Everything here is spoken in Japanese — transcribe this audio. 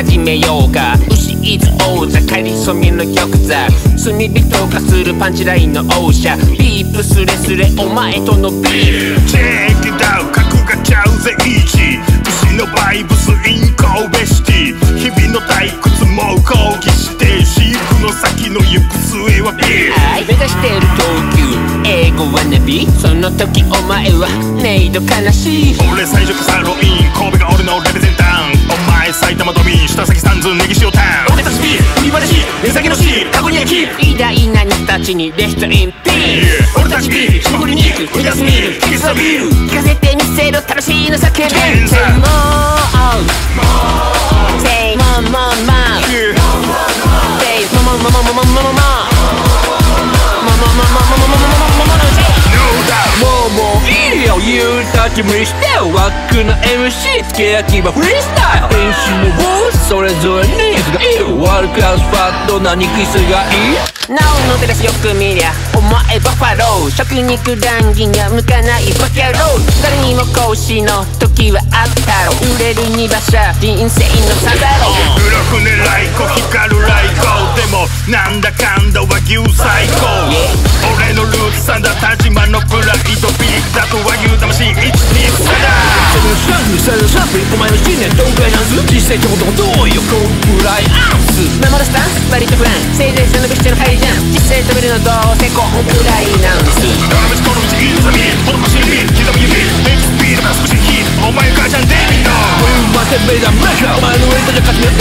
始めようか。牛イズ王者帰りそみの玉座炭人がするパンチラインの王者。ビープスレスレお前とのビール。チェックダウン格がちゃうぜイーチ。牛のバイブスインコベシティ。日々の退屈も抗議して飼育の先の行く末はビール。はい目指してる東急。英語はナビ？その時お前はネイド悲しい。俺最初からサロイン神ちビール売り場でシー値下げのシール過去にはキープ。偉大な人たちにレストインピー。俺たちビール霜降り肉売り出すミールキスはビール。聞かせてみせろ楽しいの叫べ。天才 Say more いいよ言うたち無理して枠の MC つけ焼き場フリースタイル。練習のボースそれぞれニーズがいるワールドクラスファットな肉質がいい？なおの照らしよく見りゃ。お前バッファロー。食肉談義には向かないバカ野郎。誰にも講師の時はあったろ。売れる二馬車人生の差だろ黒船ライコ光るライコでもなんだかんだ和牛最どんぐらいなんす人生ってこともどうよこんぐらアンス守るスタンスバリットフランせいぜい背伸びしてるハイジャン実践食べるのどうせコンプライアンスすダメージこの道いいぞみほの腰に刻む指メイクスピードが少し引いお前がじゃんデビッド俺生ませベイダー。マイクロお前の上とじゃ勝ち目